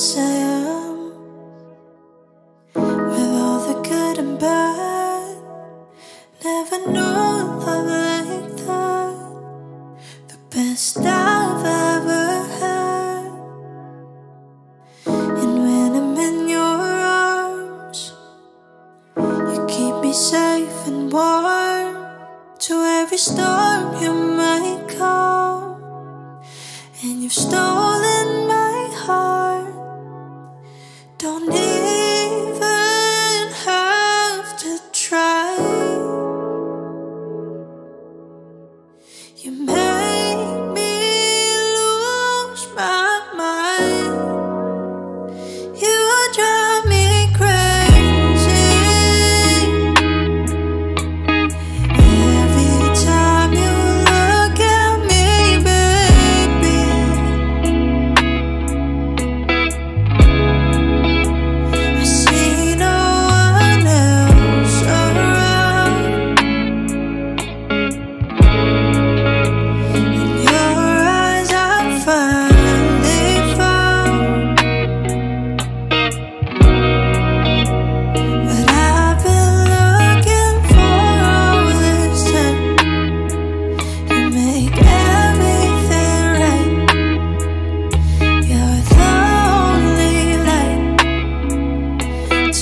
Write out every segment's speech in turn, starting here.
as I am, with all the good and bad. Never knew love like that. The best I've ever had. And when I'm in your arms, you keep me safe and warm. To every storm you might come, and you've stolen my heart. Don't even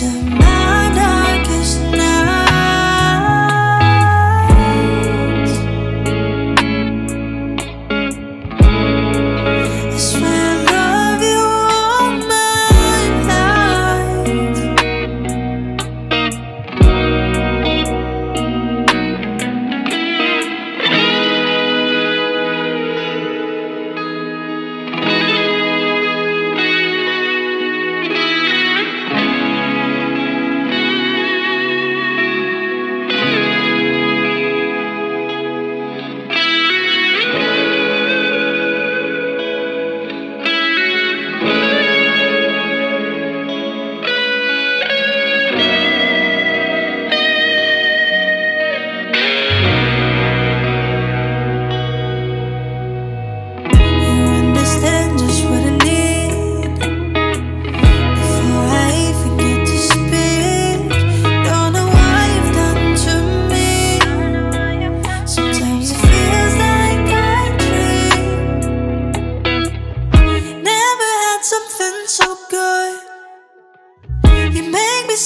I swear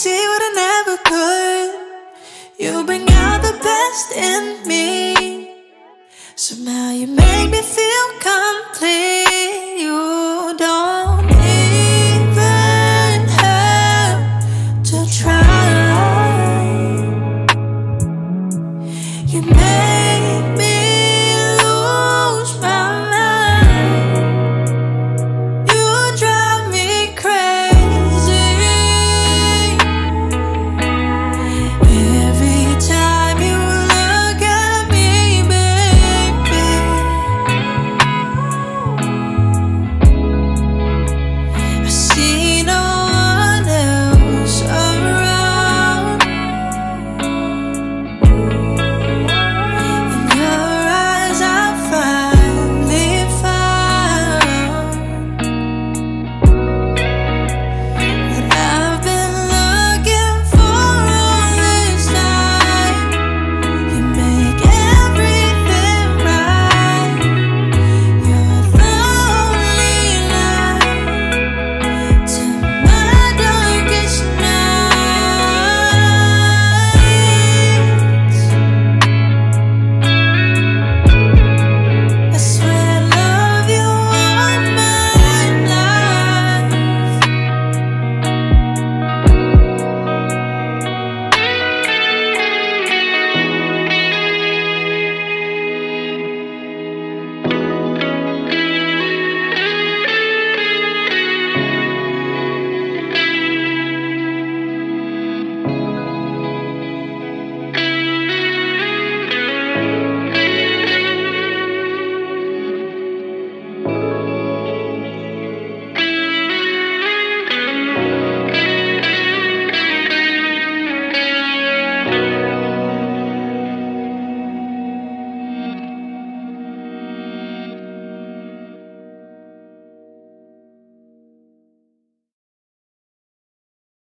see what I never could. You bring out the best in.